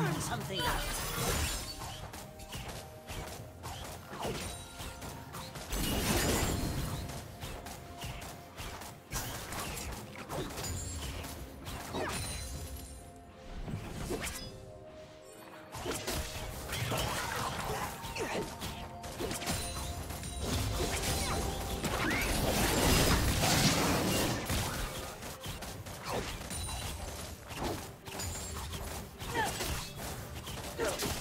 Burn something up! kill.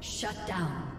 Shut down.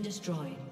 Destroyed.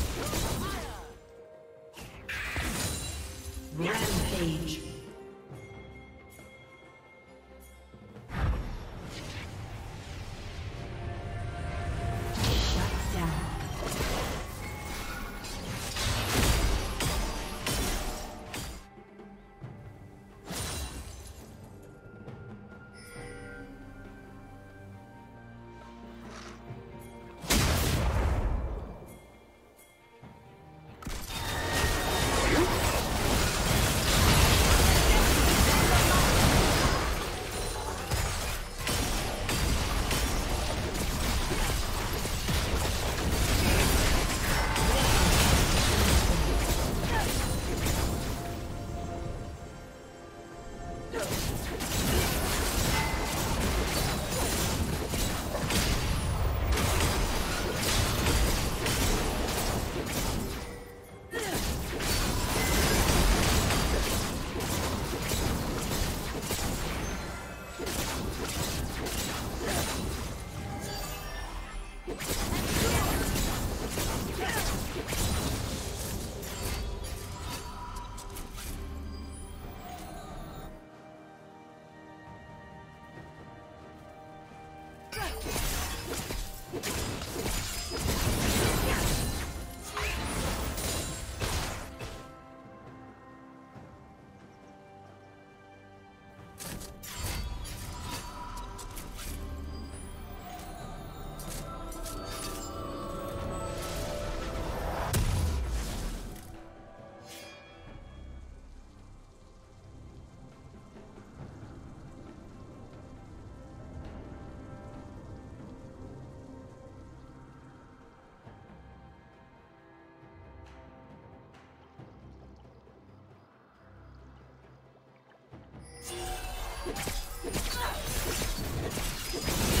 Rampage. Red